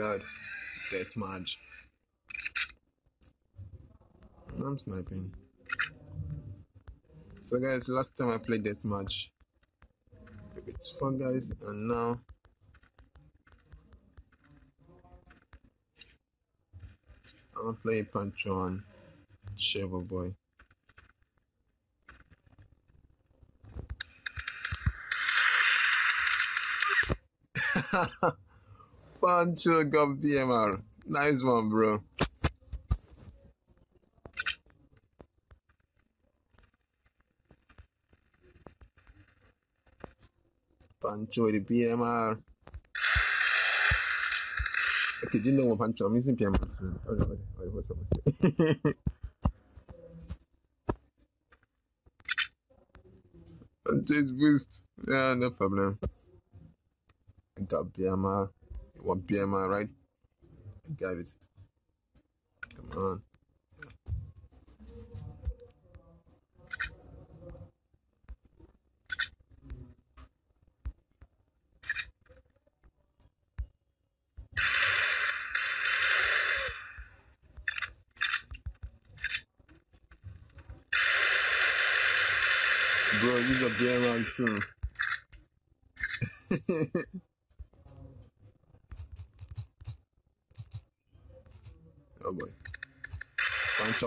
God. Death match. I'm sniping. So guys, last time I played death match it's fun guys and now I'm playing Pancho on Shovel Boy. Pancho Gov DMR. Nice one, bro. Pancho the PMR. Okay, do you know what Pancho? I'm using PMR. Hold on, hold on, hold on, hold boost. Yeah, no problem. I got PMR. 1 p.m. right? I got it. Come on. Bro, use a are BMI too.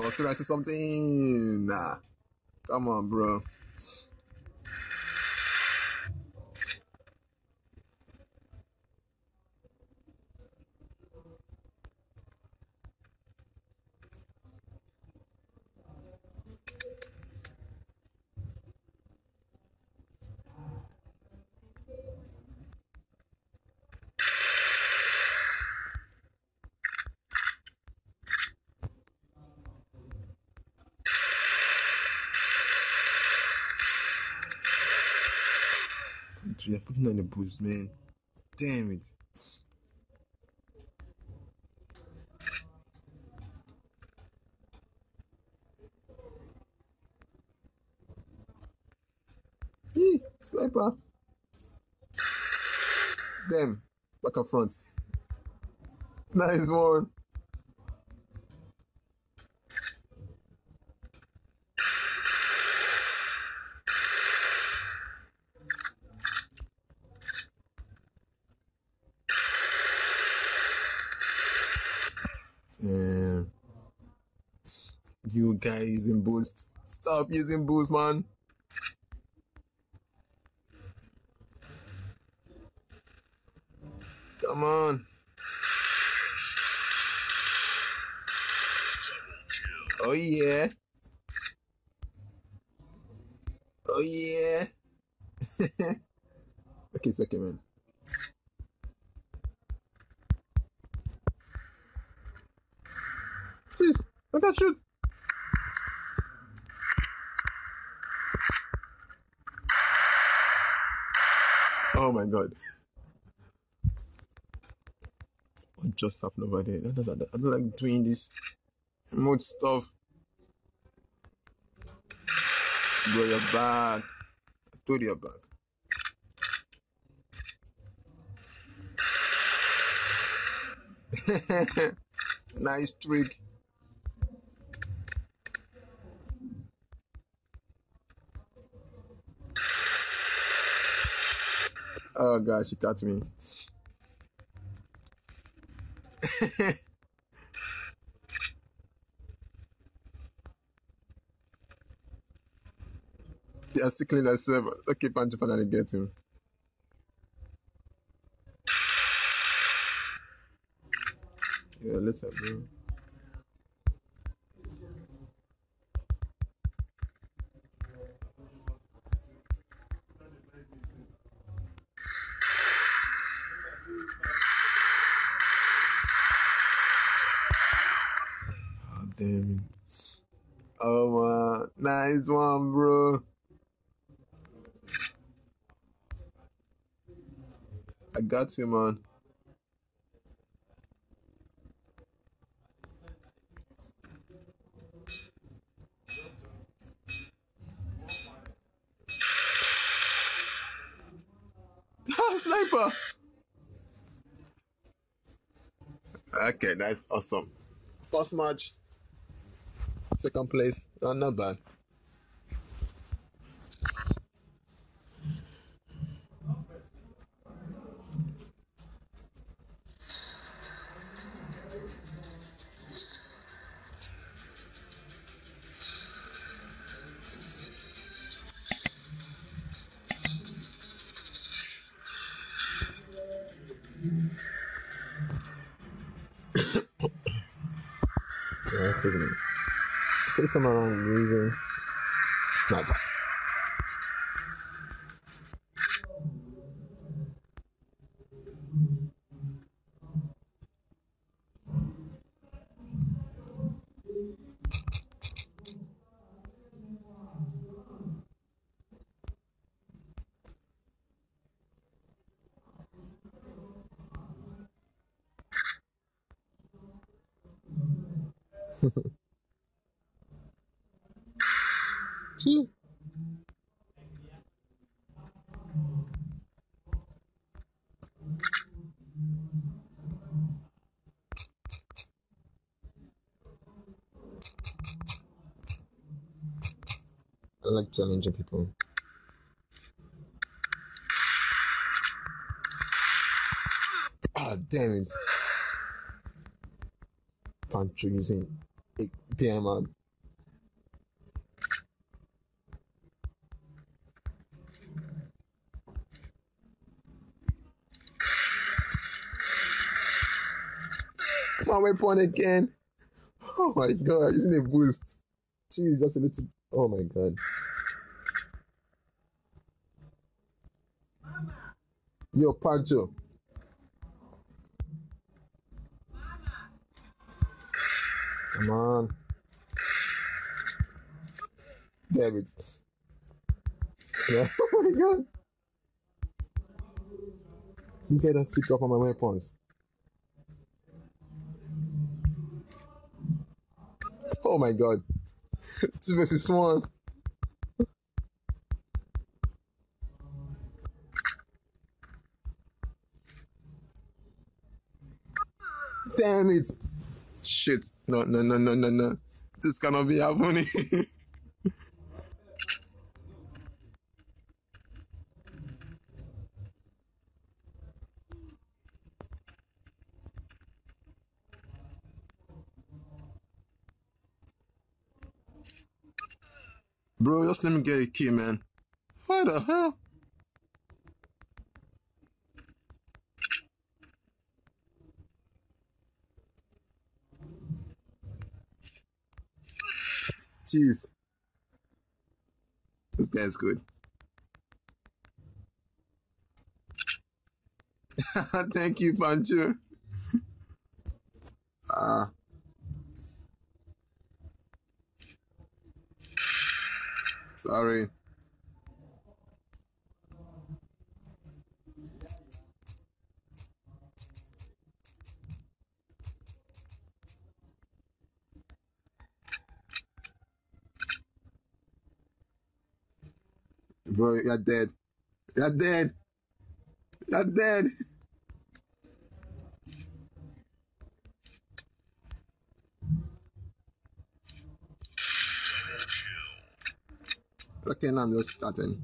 Was still writing something. Nah. Come on, bro. Pancho, you're putting on the boost, man. Damn it. Eee, sniper. Damn, back and front. Nice one. Damn. You guys using boost. Stop using boost, man. Come on. Oh yeah. Oh yeah. okay, second man. Jeez, I got shoot. Oh my god. I just happened over there. I don't, like doing this remote stuff. Bro, you're bad. I told you you're bad. nice trick. Oh gosh, she got me. They are stickling themselves. Okay, Pancho finally get him. Yeah, let's later, bro. Got you, man. Sniper. Okay, that's awesome. First match, second place. Oh, not bad. Put some on using sniper. Gee. I like challenging people. Ah, damn it. Pancho using 8 PM My weapon again. Oh my god, isn't it boost? Jeez, just a little. Oh my god. Yo, Pancho. Come on. Damn it. Yeah. Oh my god. He get a pick up on my weapons. Oh my god. Two versus one. Damn it. Shit. No, no, no, no, no, no. This cannot be happening. Let me get a key, man. What the hell? Jeez. This guy's good. Thank you, Pancho. Ah. Sorry. Bro, you're dead. You're dead. You're dead. Now I'm just starting.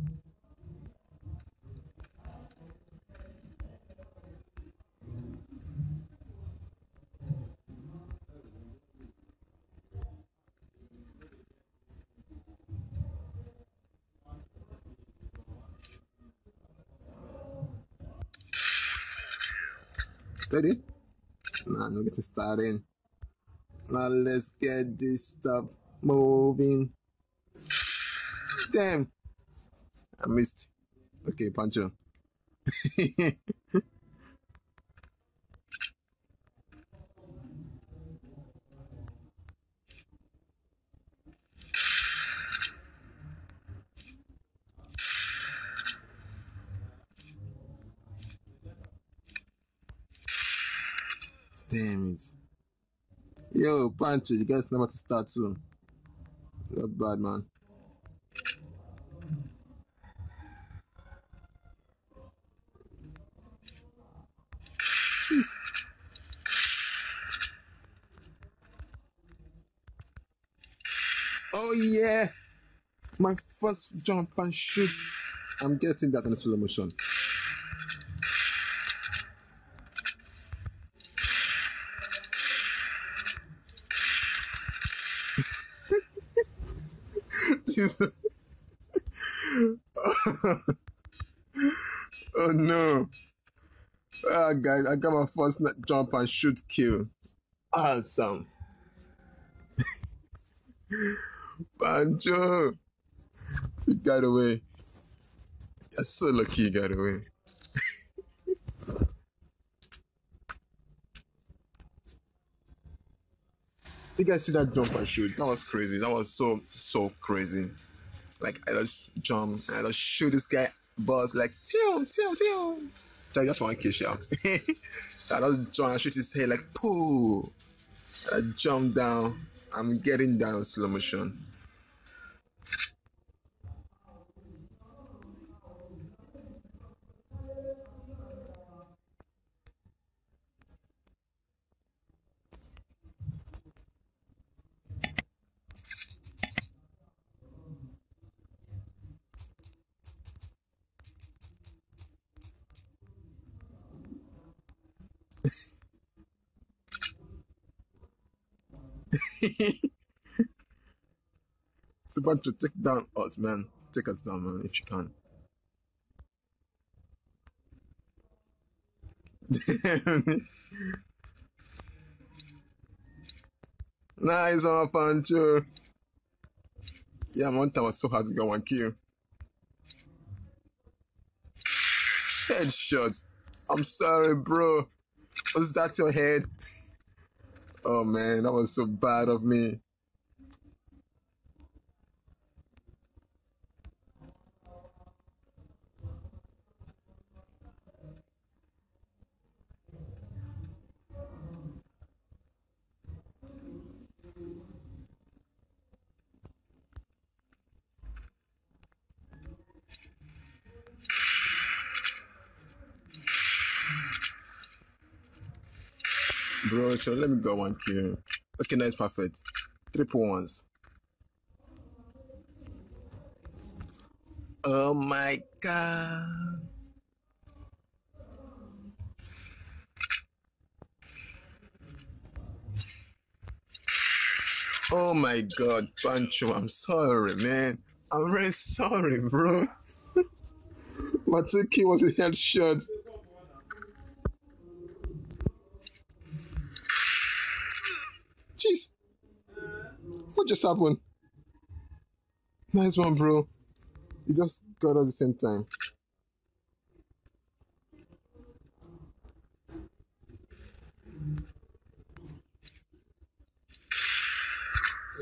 Steady. Nah, I'm getting started. Now let's get this stuff moving. Damn. I missed. Okay, Pancho. Damn it. Yo, Pancho, you guys how to start soon. Not bad, man. First jump and shoot. I'm getting that in slow motion. oh no. Ah, guys, I got my first jump and shoot kill. Awesome. Pancho. You got away. You're so lucky you got away. you guys see that jump and shoot? That was crazy. That was so, so crazy. Like, I just jump I just shoot this guy, buzz, like, teal. So I just want to kill you. I just jump and shoot his head, like, pooh. I jump down. I'm getting down in slow motion. It's about to take down us, man. Take us down, man, if you can. nice one, Pancho. Yeah, one time I was so hard to get one kill. Headshot. I'm sorry, bro. Was that your head? Oh man, that was so bad of me. Bro, so let me go one kill. Okay, nice, perfect. Triple ones. Oh my god. Oh my god, Pancho, I'm sorry, man. I'm really sorry, bro. My two key was a headshot. What just happened? Nice one, bro. You just got us the same time.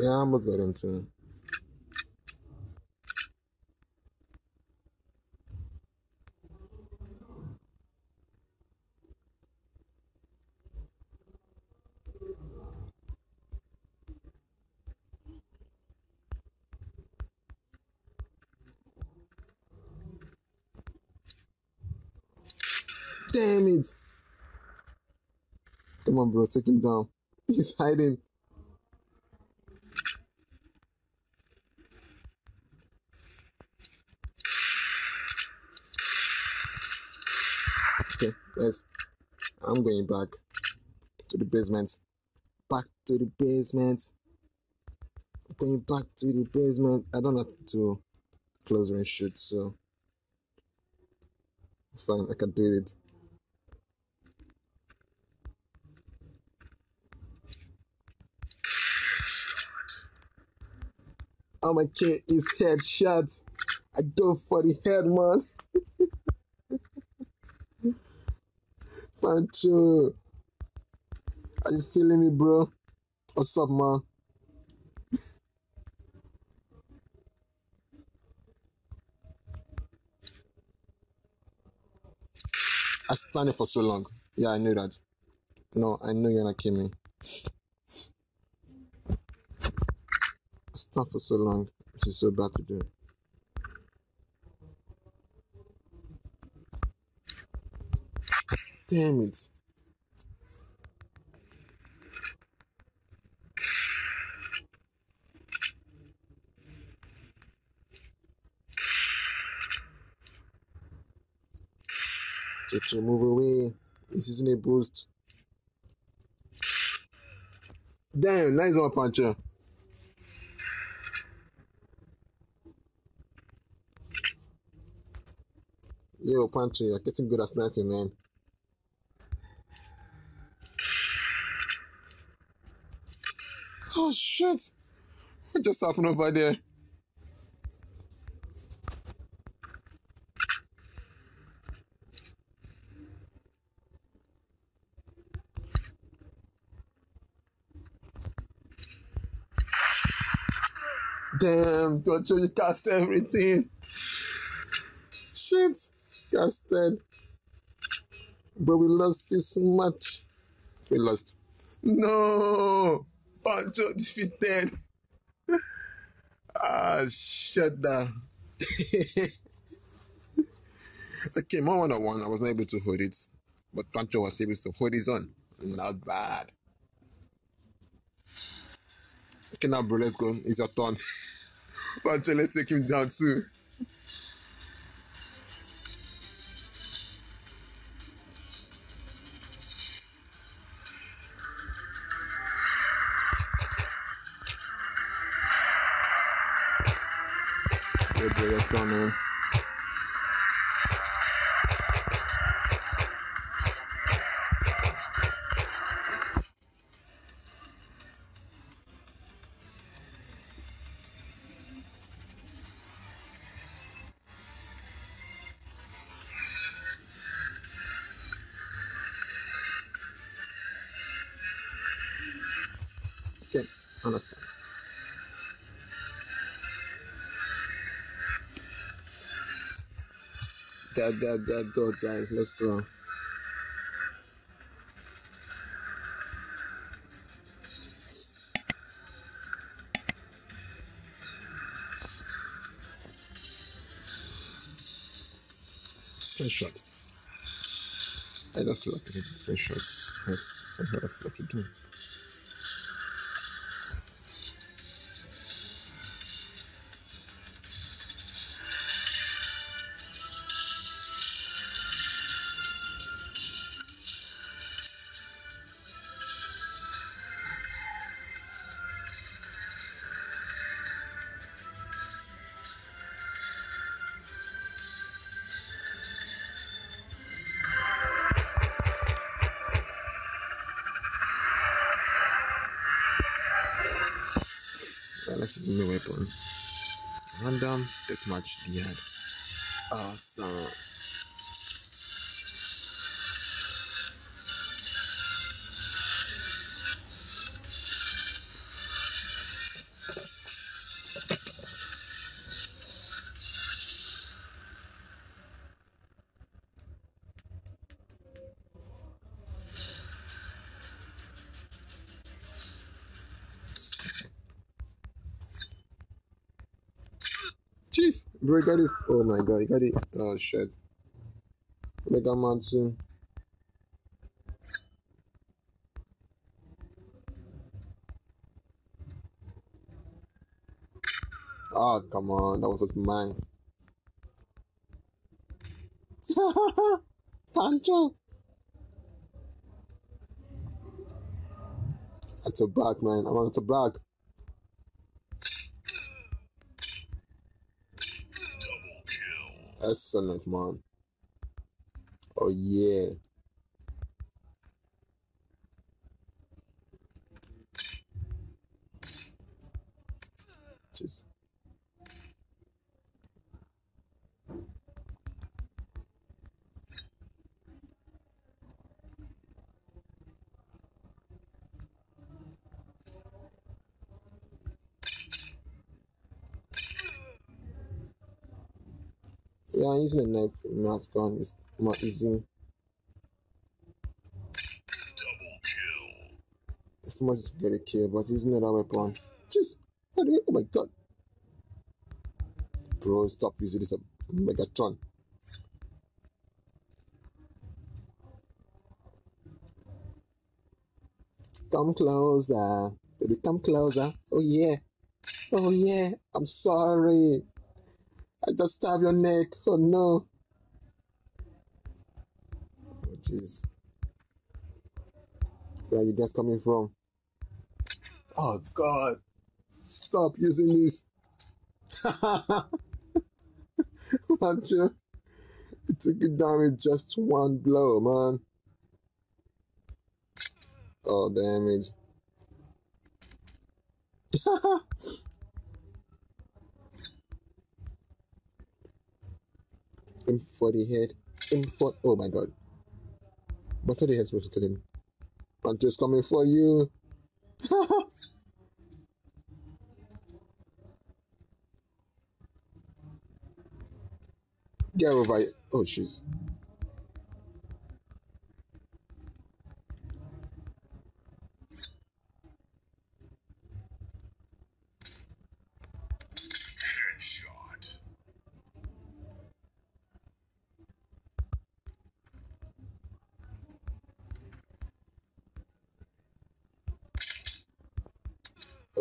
Yeah, I almost got him too. Damn it. Come on, bro. Take him down. He's hiding. Okay, let's. I'm going back to the basement. Back to the basement. Going back to the basement. I don't have to close range shoot, so fine. I can do it. I'ma get his head shot. I go for the head, man. Pancho. Are you feeling me, bro? What's up, man? I stand it for so long. Yeah, I knew that. No, I know you're not kidding me. Stand for so long, which is so bad to do. Damn it. Jojo, move away. This isn't a boost. Damn, nice one, Pancho. Yo, Pancho, you're getting good at sniping, man. Oh, shit. What just happened over there? Damn, don't you cast everything. Shit, casted. Bro, we lost this match. We lost. No! Pancho defeated. ah, shut down. okay, more one on one. I was not able to hold it, but Pancho was able to hold his own. Not bad. Okay, now, bro, let's go. It's your turn. Pancho, let's take him down too. Understand. That, that, that dog, guys. Let's go. Screenshot. I just love to get screenshots. Yes, something that's what to do. Let's use my weapon. Random deathmatch Diad. Jeez, bro, got it. Oh my god, you got it. Oh shit. Mega Man 2. Oh, ah, come on, that was just mine. Pancho! It's a back, man. I'm on to back. Excellent, man. Oh, yeah. Jeez. Yeah, I'm using a knife. Mask gun is more easy. Double kill. Get a kill, but using another weapon. Just, what do you, oh my god. Bro, stop using this uh, Megatron. Come closer. Baby, come closer. Oh yeah. Oh yeah. I'm sorry. I just stabbed your neck. Oh no. Oh jeez. Where are you guys coming from? Oh god. Stop using this. Macho. It took it down with just one blow, man. Oh, damage. In for the head. In for. Oh my god. What are the heads supposed to tell him? Pancho's coming for you. Get over it. Oh, jeez.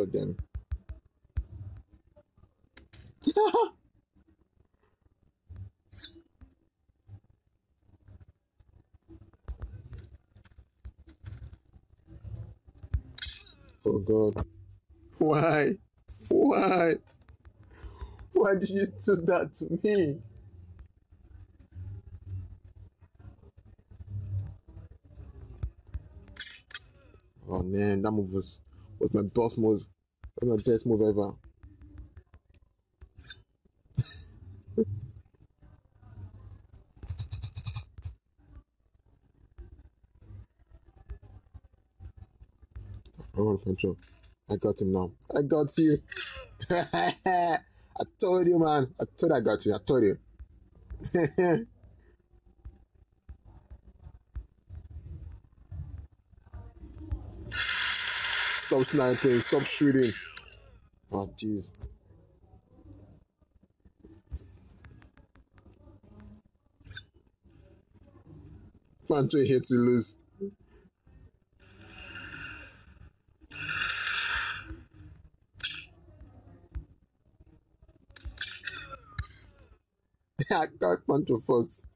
Damn. oh, God. Why? Why? Why did you do that to me? Oh man, that move was was my boss move. Was my best move ever. Come on, Pancho. I got him now. I got you. I told you, man. I told I got you. I told you. Stop sniping. Stop shooting. Oh, jeez. Pancho here to lose. I got Pancho first.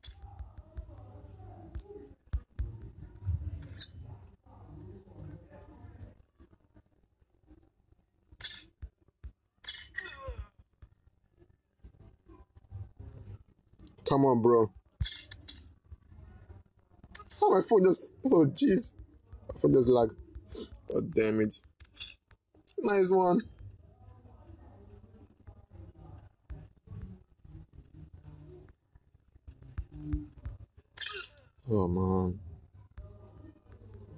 Come on, bro. Oh, my phone just. Oh, jeez. My phone just lag. Oh, damn it. Nice one. Oh, man.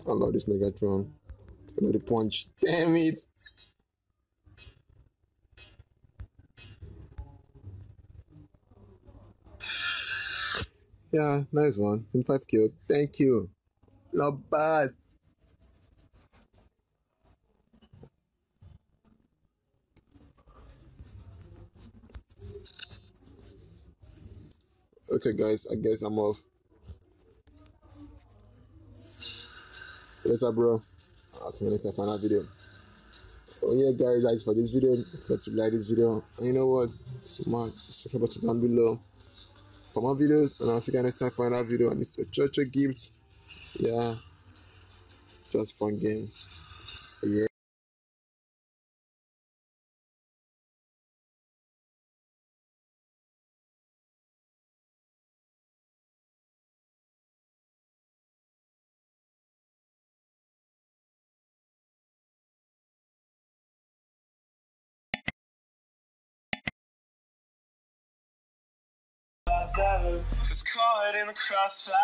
I love this Megatron. I love the punch. Damn it. Yeah, nice one. In five kill. Thank you. Not bad. Okay, guys, I guess I'm off. Later, bro. I'll see you next time for another video. Oh yeah, guys, that's for this video. Let's like this video. And you know what? Smart. Subscribe button down below for more videos and I'll see you next time for another video and it's a church gift. Yeah. Just fun game. Yeah. It's caught in the crossfire.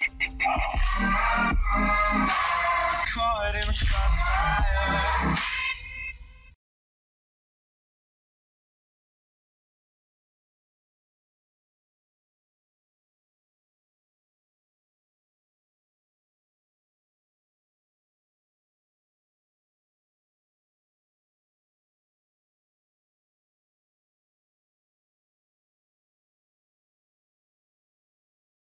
It's caught in the crossfire.